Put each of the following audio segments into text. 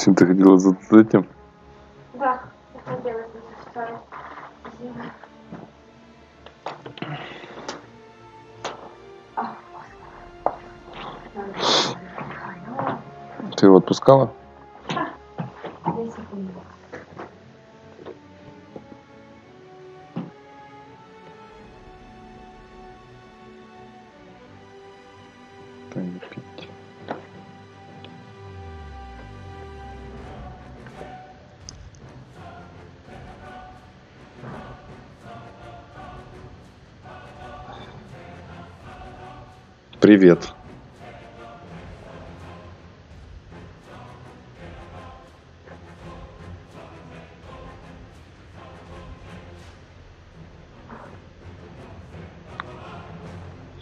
Зачем ты ходила за этим? Да, я хотела это зачитать. Извини. А, Надо. Ты его отпускала? Две секунды. Да Привет.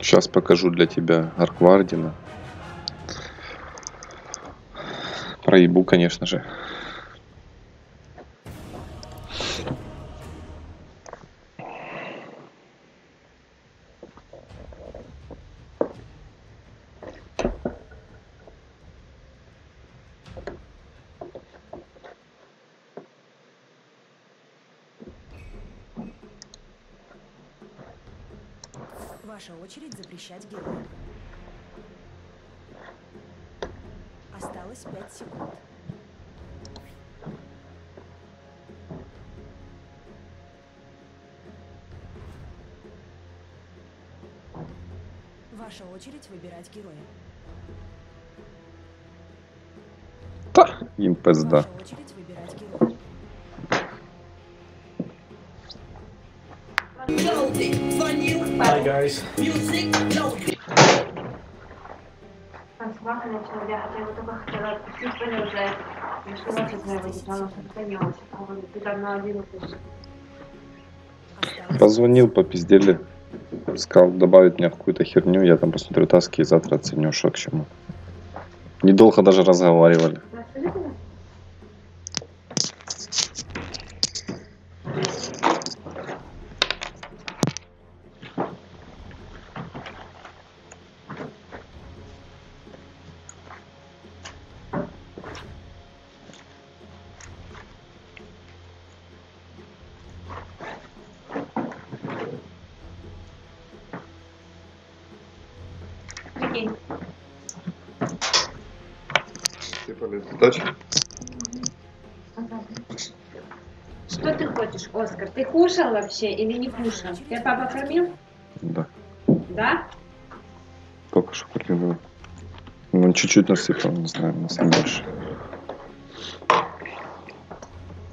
Сейчас покажу для тебя Арквардина. Проебу, конечно же. Героя. Та, им пизда. Ваша очередь выбирать героя. Hi guys. Собака начала бегать, я его только хотела отпустить, понял, уже решила, что я его держала, чтобы конёс. А он ты там на один укусил. Осталось Позвонил, попиздели. Сказал добавить мне какую-то херню. Я там посмотрю таски и завтра оценю, что к чему. Недолго даже разговаривали. Да, скажи туда. Прикинь. Что ты хочешь, Оскар? Ты кушал вообще или не кушал? Тебя папа кормил? Да. Да? Только что купил. Ну, чуть-чуть насыпал, не знаю, у нас не больше.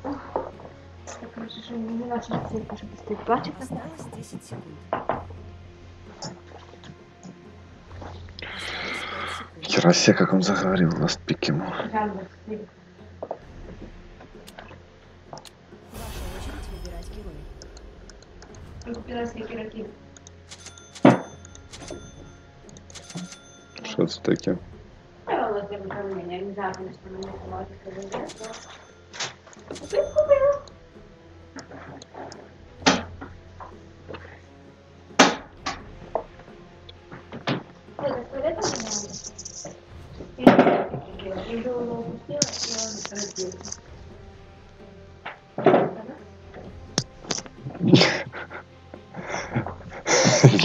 Так, хорошо, что не начал цель, пошел быстрее плачет. Осталось 10 секунд. Осталось 5 секунд. Хера себе, как он заговорил, ласт пик ему. Ваша Себе кератин. Что это такое? Я не знаю, помогает, когда я сделала. Купила? Я не знаю, как это делать. Я его упустила, и он разбился.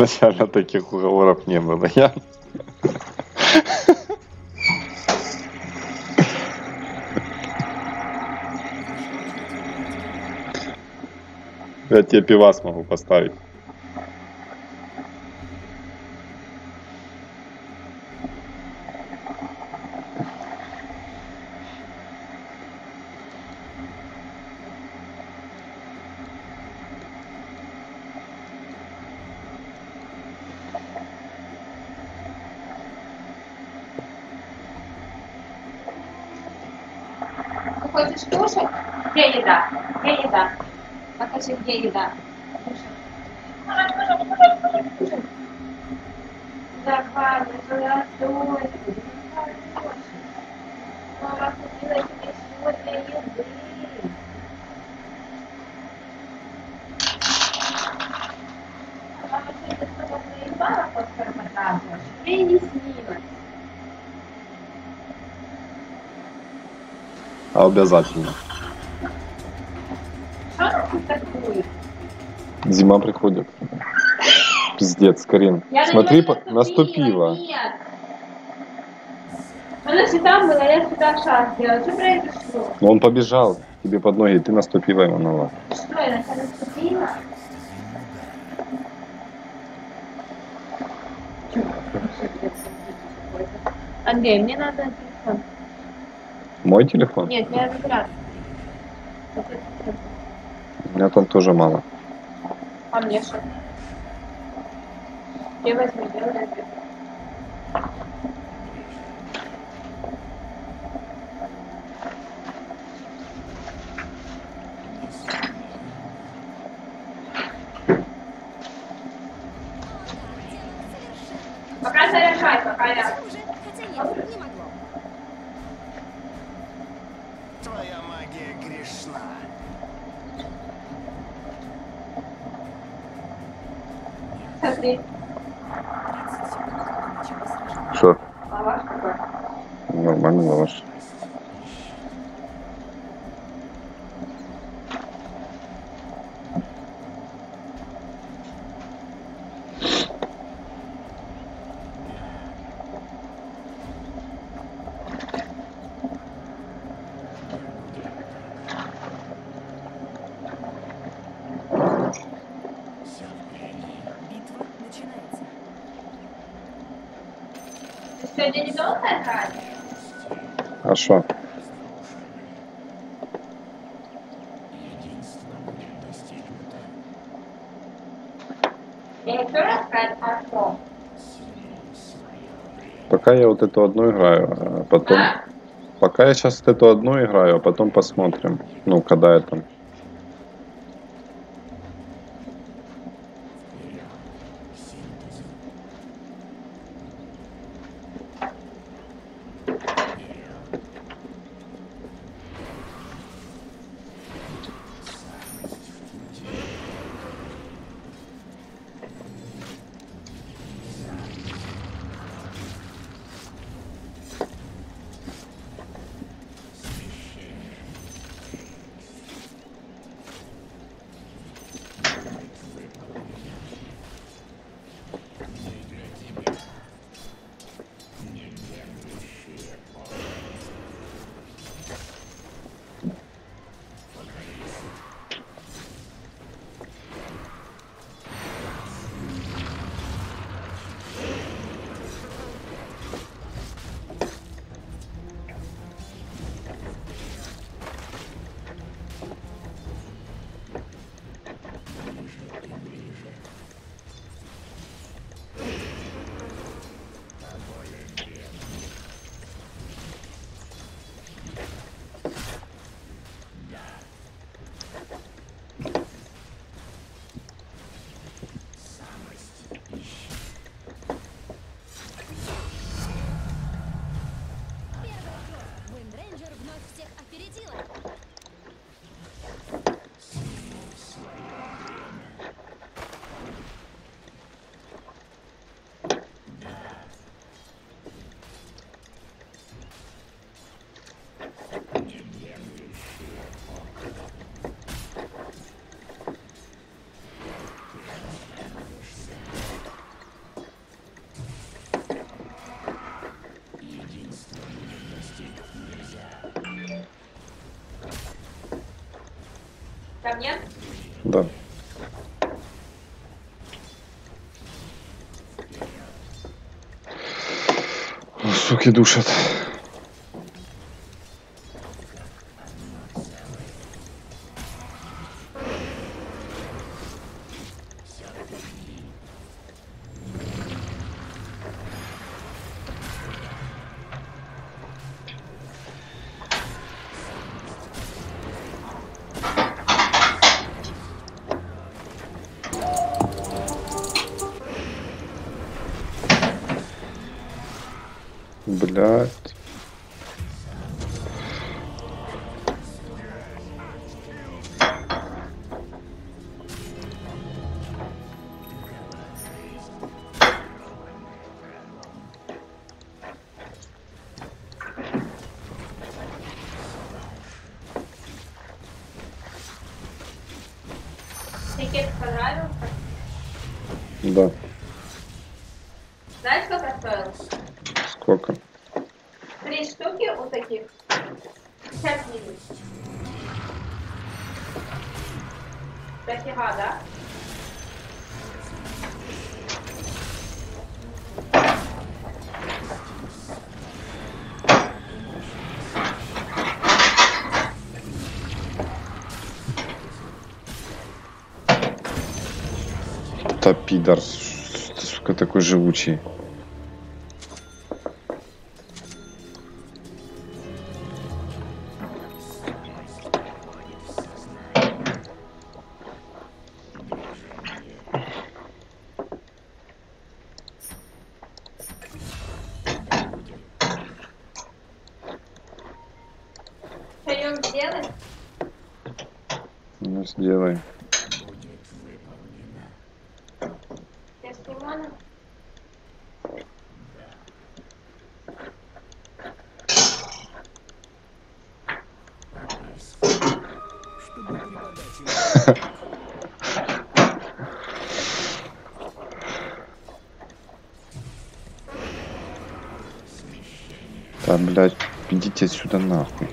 Изначально таких уговоров не было. Я... Я тебе пивас могу поставить. Ты хочешь кушать? Где еда? Где еда? Где еда. Давай, золотой. Мама купила тебе все для еды. Мама сегодня с тобой наебала под карботажем. Тебе не снилось. Обязательно. Что у нас тут такое? Зима приходит. Пиздец, Карин. Я Смотри, по- наступила. Нет. Она там была, я сюда шаг сделала. Что произошло? Но он побежал тебе под ноги, ты наступила ему на лапу. Что, я наступила? Андрей, мне надо телефон. Мой телефон? Нет, я забираю. У меня там тоже мало. А мне что? Я возьму, я. Пока заряжай, пока я... Что? Пока я вот эту одну играю, а потом... А? Пока я сейчас эту одну играю, а потом посмотрим. Ну, когда я там. Мне? Да. Суки душат. Кекс понравился? Да. Знаешь, сколько стоил? Сколько? Три штуки вот таких. 50 гривен. Дофига, да? Та сука, такой живучий. Блядь, идите отсюда нахуй.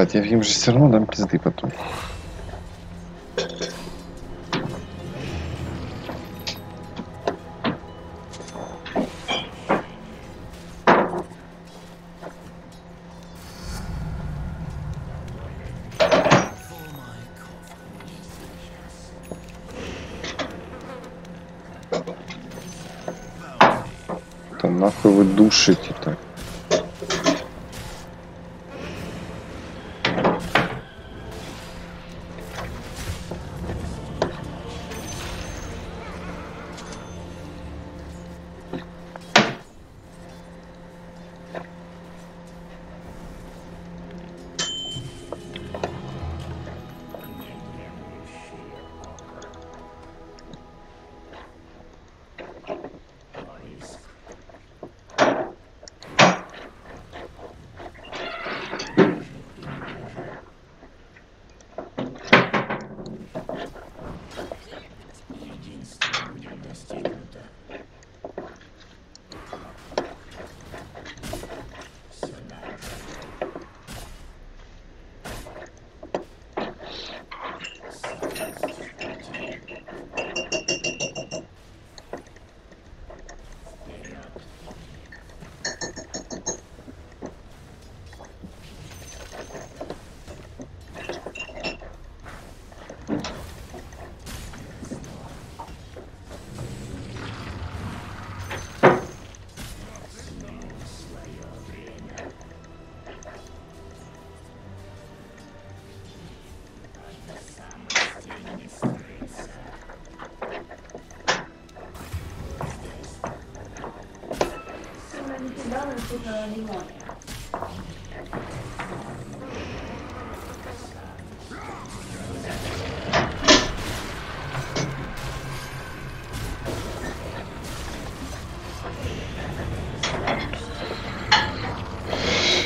Блядь, я им же все равно дам пизды потом.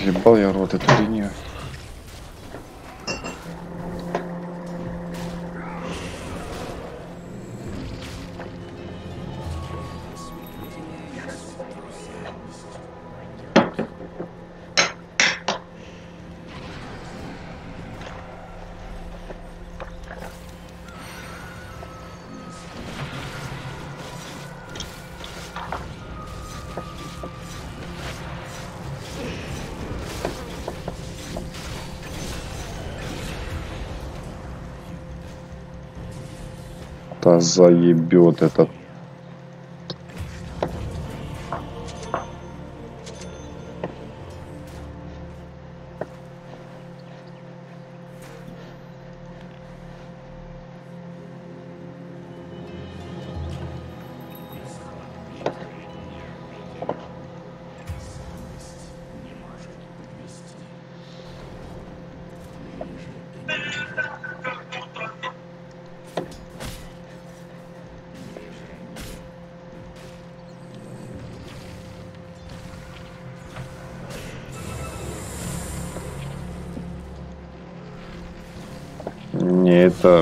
Ебал я рот эту линию. Да заебет этот.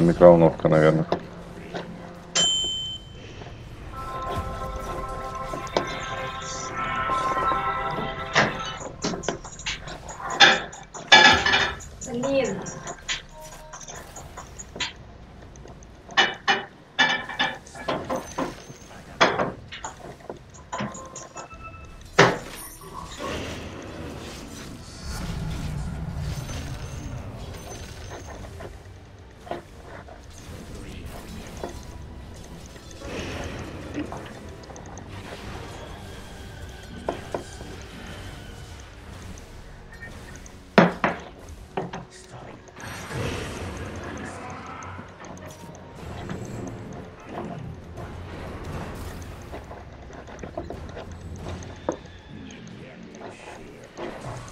Микроволновка, наверное. Ебал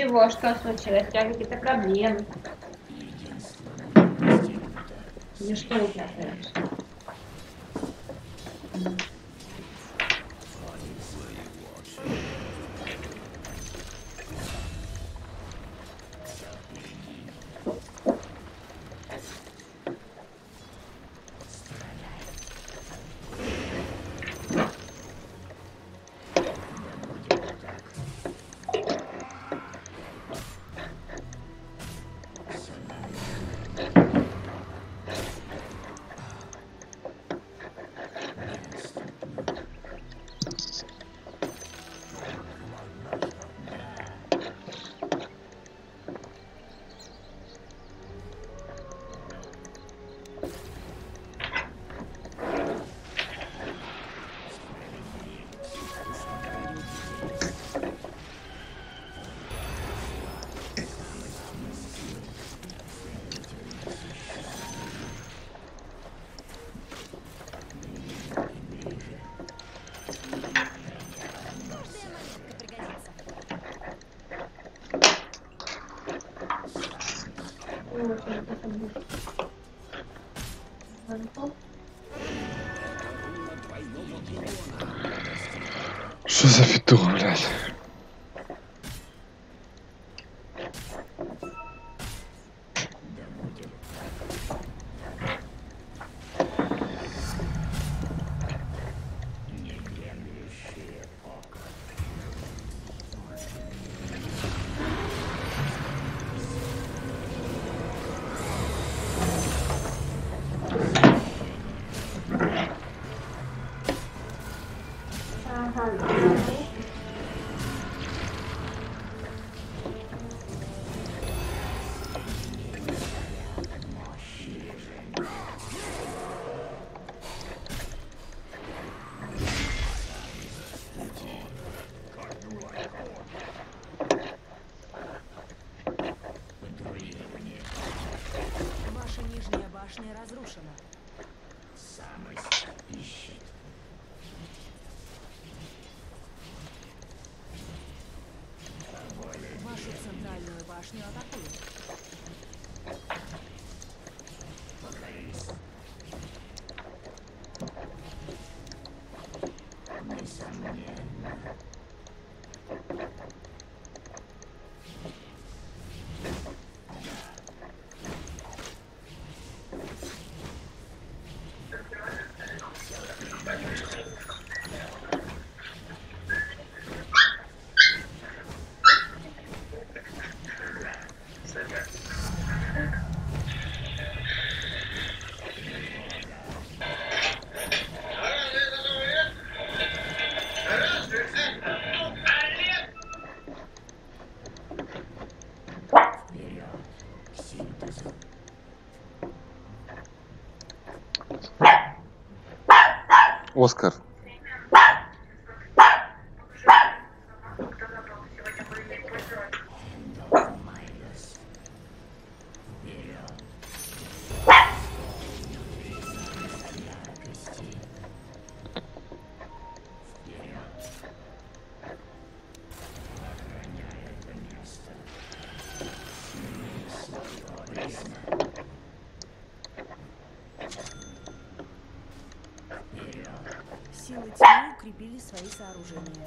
Чего? Что случилось? У тебя какие-то проблемы? Или что у тебя произошло? Что за фитух, Amém. Оскар. свои сооружения.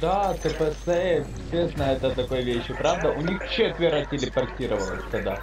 Да, ТПС, все знают о такой вещи, правда? У них четверо телепортировалось тогда.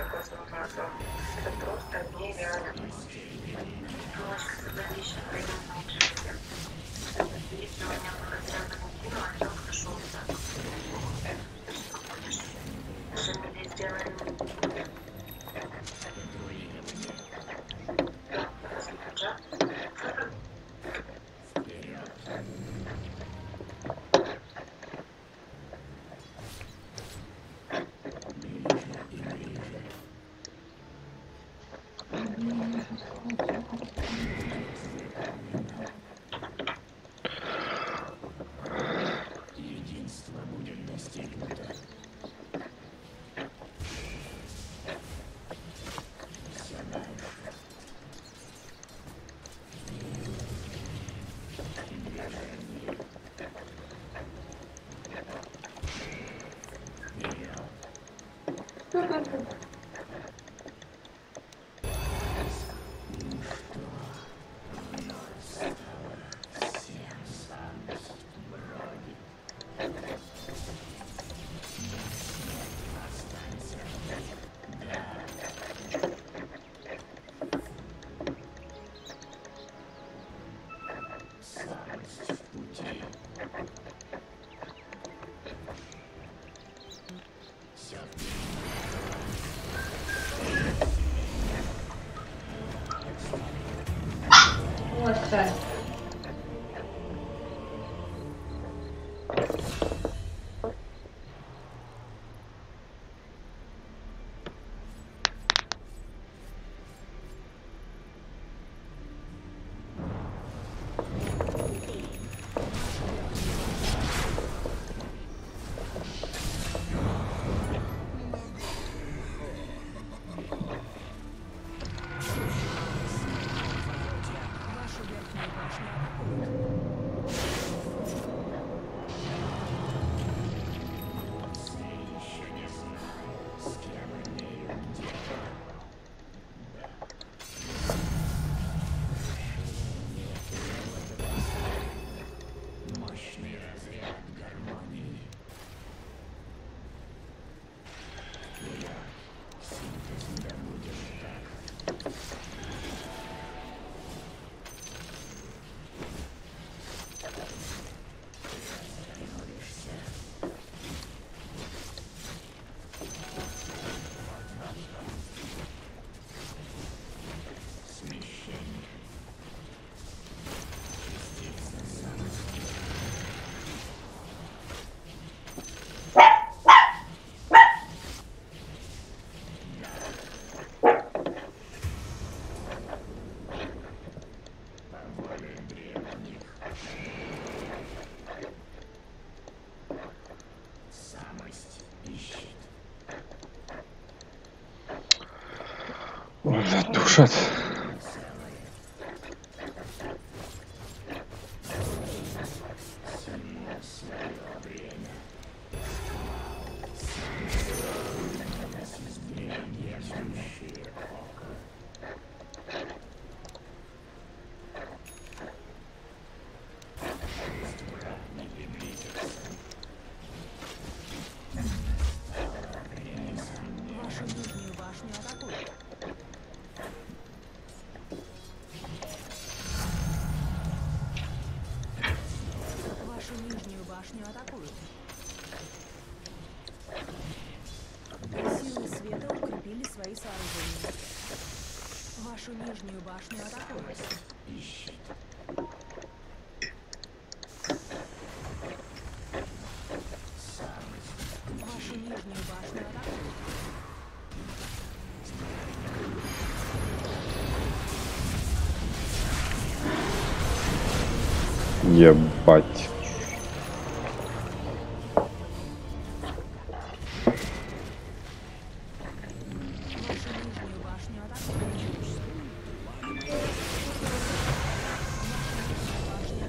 Блядь,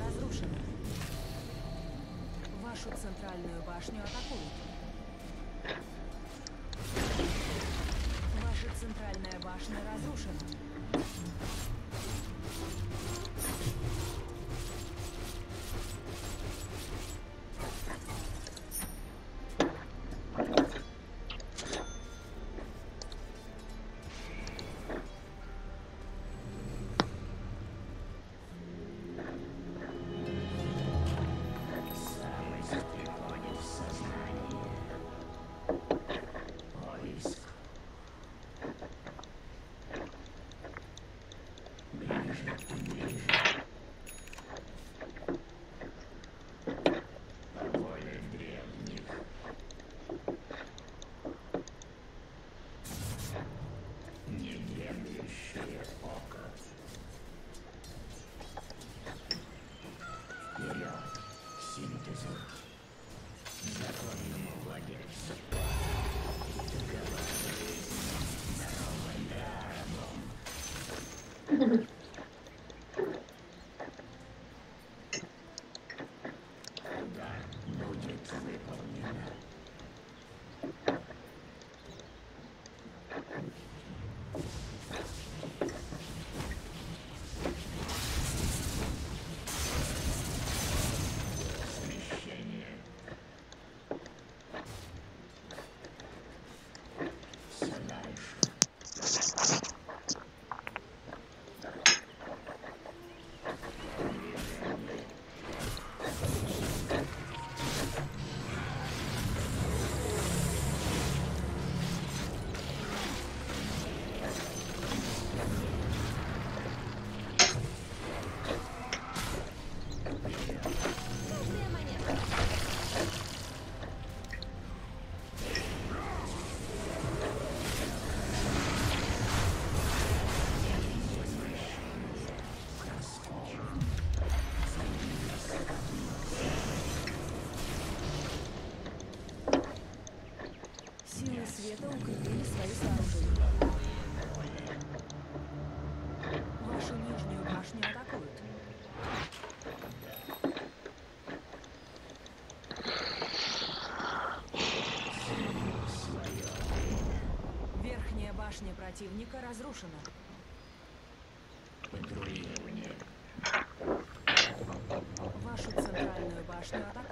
разрушена. Вашу центральную башню атакуют. Башня противника разрушена. Вашу центральную башню атакуют.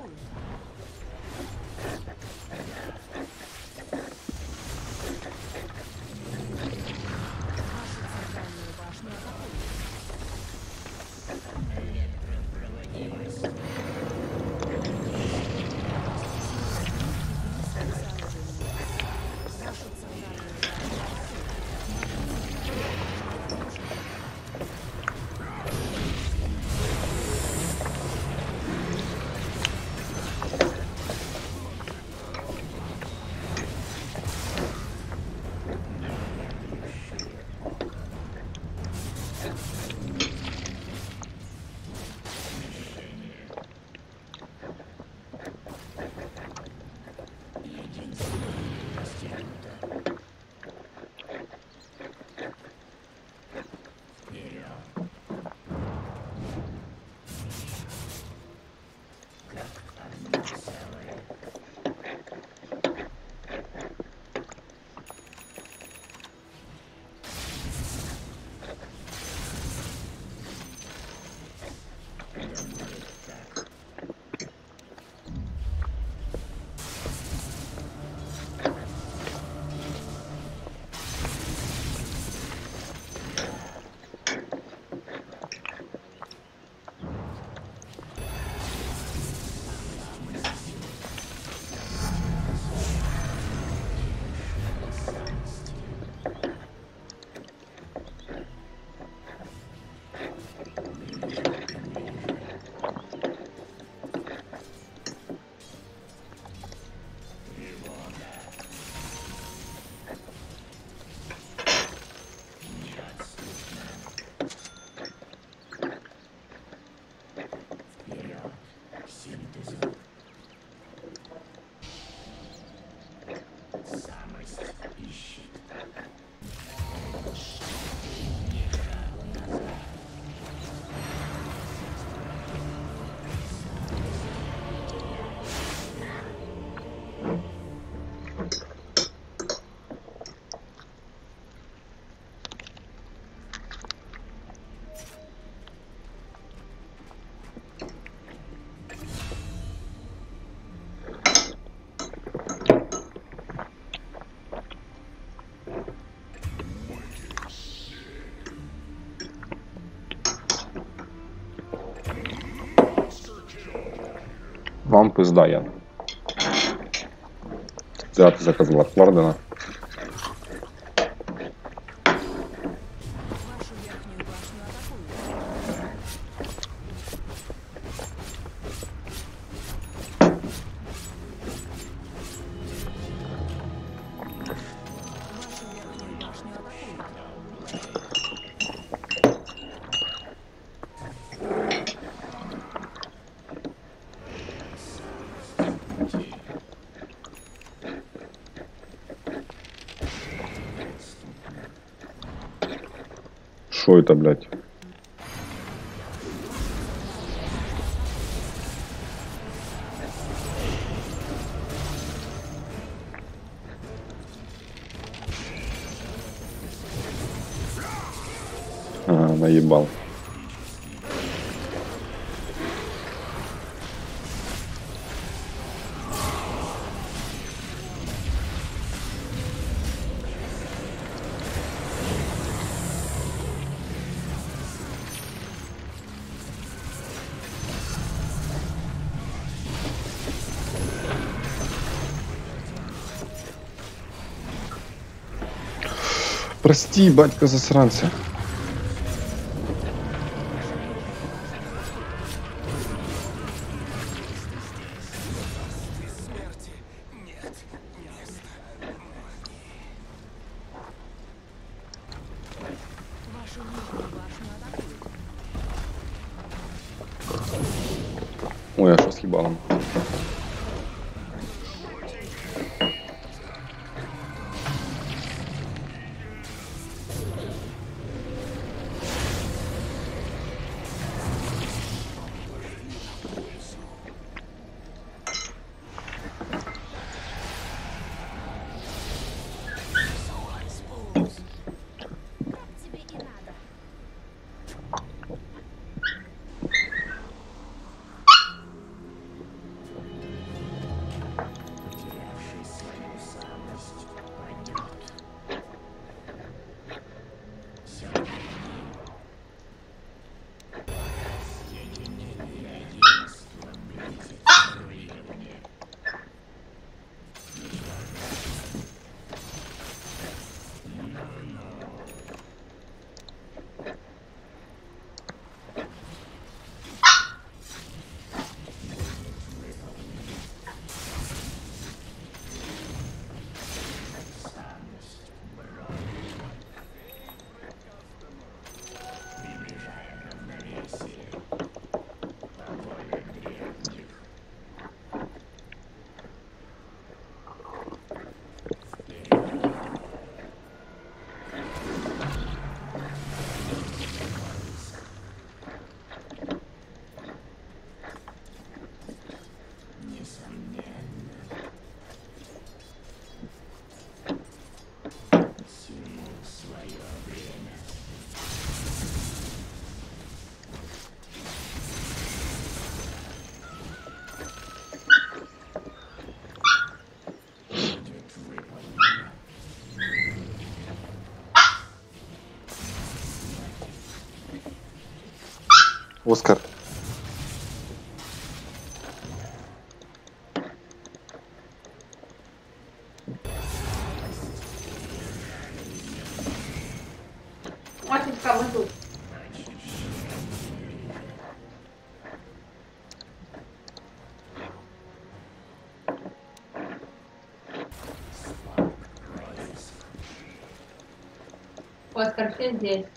Shh. Вам пизда, Ян. Зря ты заказал блядь? Прости, батька засранца. Оскар. Осечка, мы тут. Оскар, все здесь.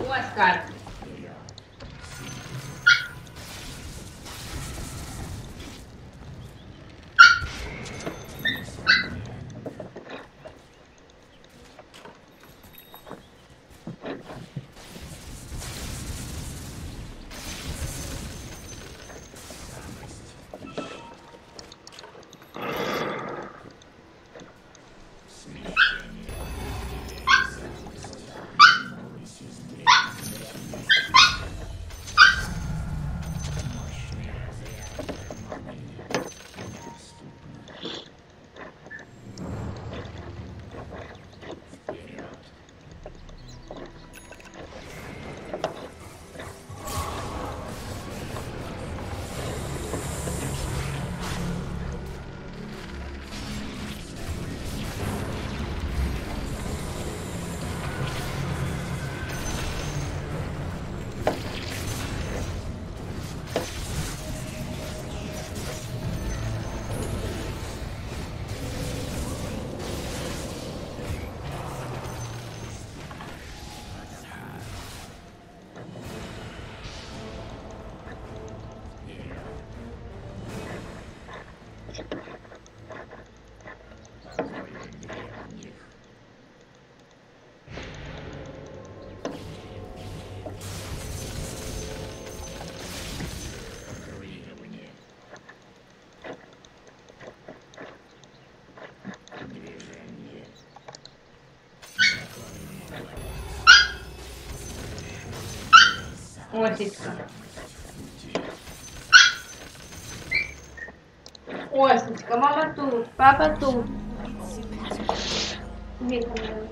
Boas, cartas. Оскар. Осечка. Осечка, мама тут, папа тут. Вика, наверное.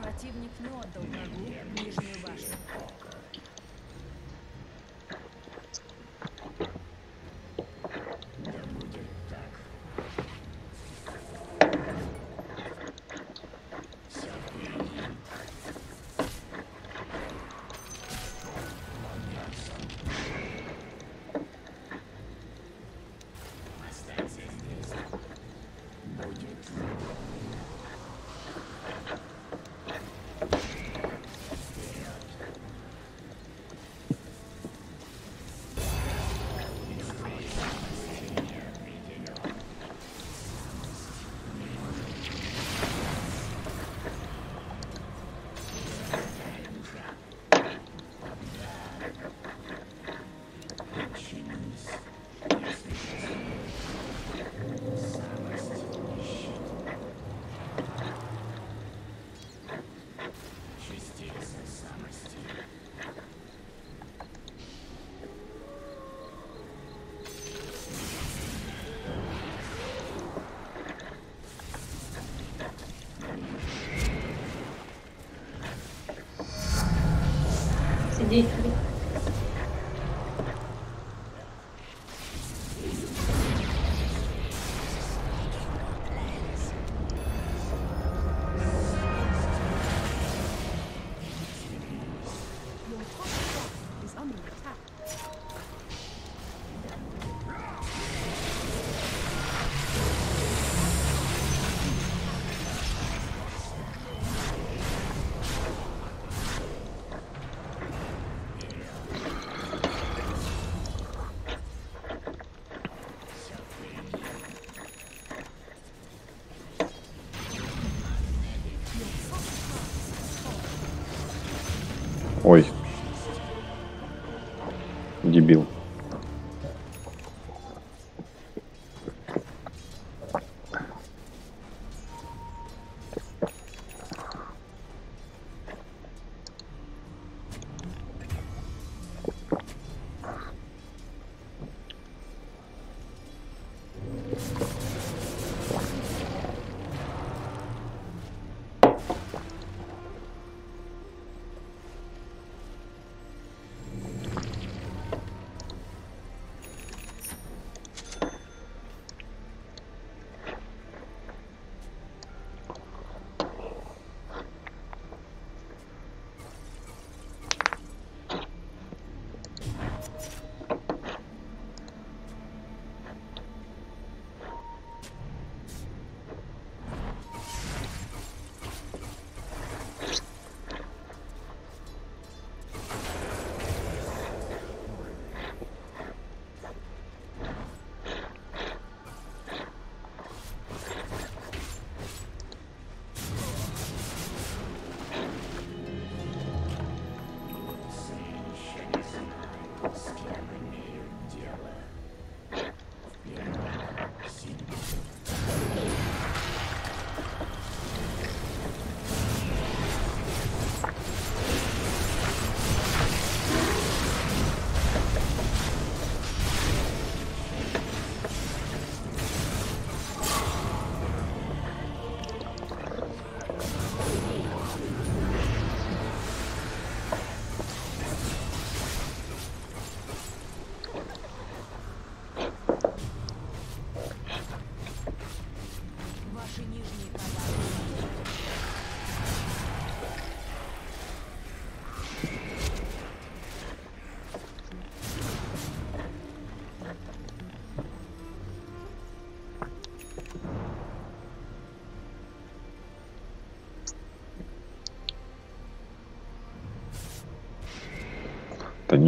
Противник не отдал врагу нижнюю башню. Сидите.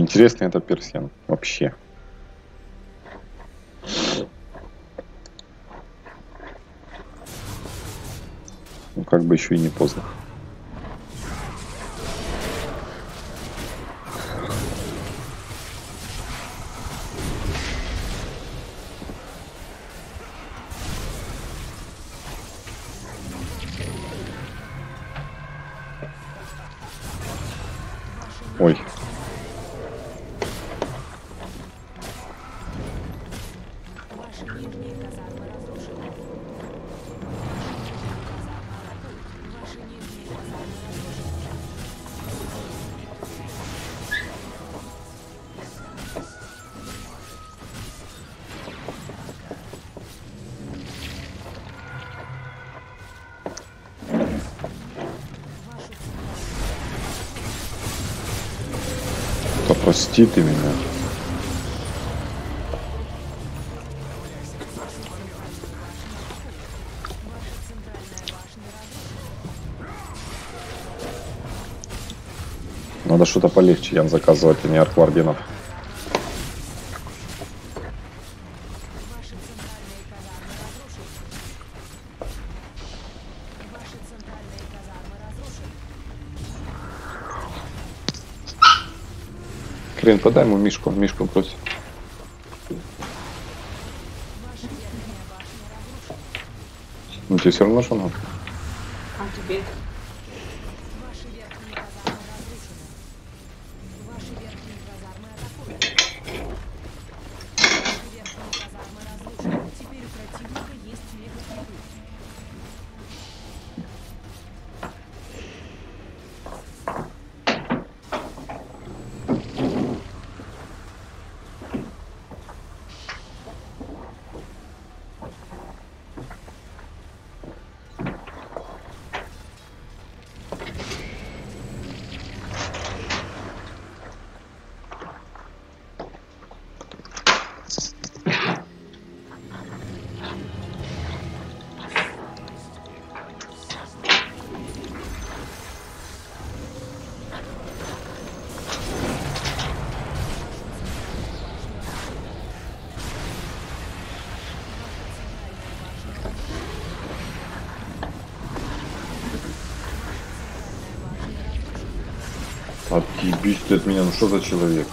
Неинтересный это персен. Вообще. Ну, как бы еще и не поздно. Прости ты меня. Надо что-то полегче, Ян, заказывать, а не арквардинов. Крин, подай ему Мишку, Мишку разрушена. Ну тебе все равно что надо? А тебе? Отъебись ты от меня, ну что за человек?